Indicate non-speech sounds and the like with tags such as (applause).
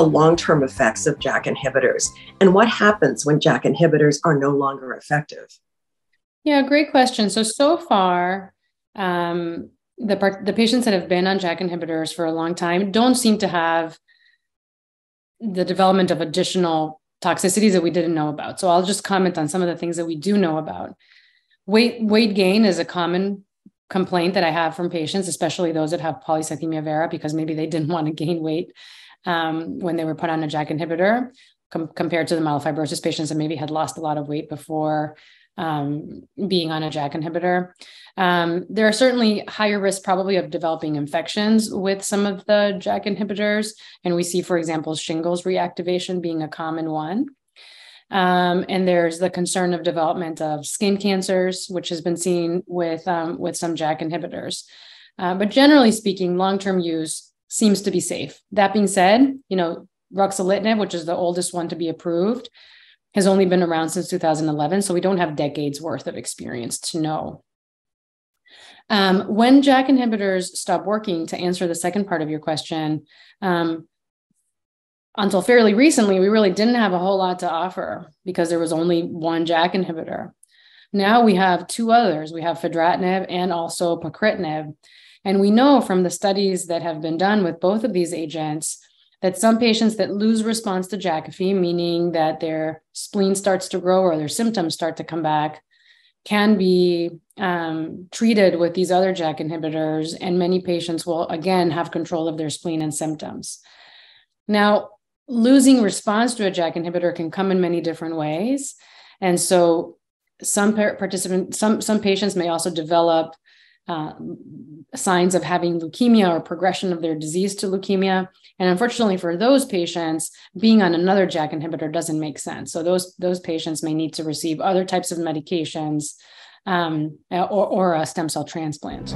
the long term effects of JAK inhibitors and what happens when JAK inhibitors are no longer effective? Yeah, great question. So, so far, um, the, the patients that have been on JAK inhibitors for a long time don't seem to have the development of additional toxicities that we didn't know about. So I'll just comment on some of the things that we do know about. Weight weight gain is a common complaint that I have from patients, especially those that have polycythemia vera, because maybe they didn't (laughs) want to gain weight um, when they were put on a JAK inhibitor, com- compared to the myelofibrosis patients that maybe had lost a lot of weight before um, being on a JAK inhibitor. Um, there are certainly higher risks, probably, of developing infections with some of the JAK inhibitors. And we see, for example, shingles reactivation being a common one. Um, and there's the concern of development of skin cancers, which has been seen with, um, with some JAK inhibitors. Uh, but generally speaking, long term use seems to be safe. That being said, you know, ruxolitinib, which is the oldest one to be approved, has only been around since 2011. So we don't have decades worth of experience to know. Um, when JAK inhibitors stop working, to answer the second part of your question, um, until fairly recently, we really didn't have a whole lot to offer because there was only one JAK inhibitor. Now we have two others. We have fedratinib and also pacritinib. And we know from the studies that have been done with both of these agents that some patients that lose response to Jakafi, meaning that their spleen starts to grow or their symptoms start to come back, can be um, treated with these other JAK inhibitors, and many patients will again have control of their spleen and symptoms. Now, losing response to a JAK inhibitor can come in many different ways, and so some participants, some some patients may also develop uh, signs of having leukemia or progression of their disease to leukemia. And unfortunately, for those patients, being on another JAK inhibitor doesn't make sense. So those those patients may need to receive other types of medications um, or, or a stem cell transplant.